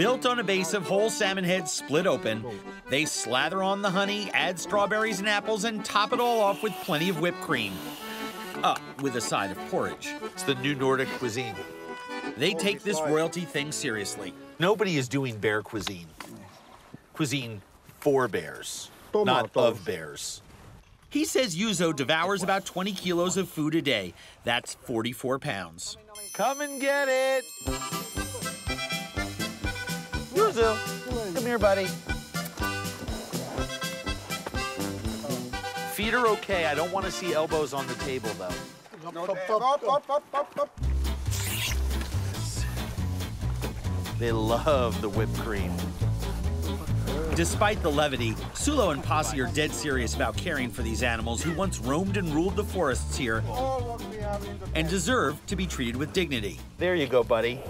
Built on a base of whole salmon heads split open, they slather on the honey, add strawberries and apples, and top it all off with plenty of whipped cream. Uh, with a side of porridge. It's the new Nordic cuisine. They take this royalty thing seriously. Nobody is doing bear cuisine. Cuisine for bears, not of bears. He says Juuso devours about 20 kilos of food a day. That's 44 pounds. Come and get it. Juuso, come here, buddy. Feet are okay. I don't want to see elbows on the table, though. They love the whipped cream. Despite the levity, Sulo and Posse are dead serious about caring for these animals who once roamed and ruled the forests here and deserve to be treated with dignity. There you go, buddy.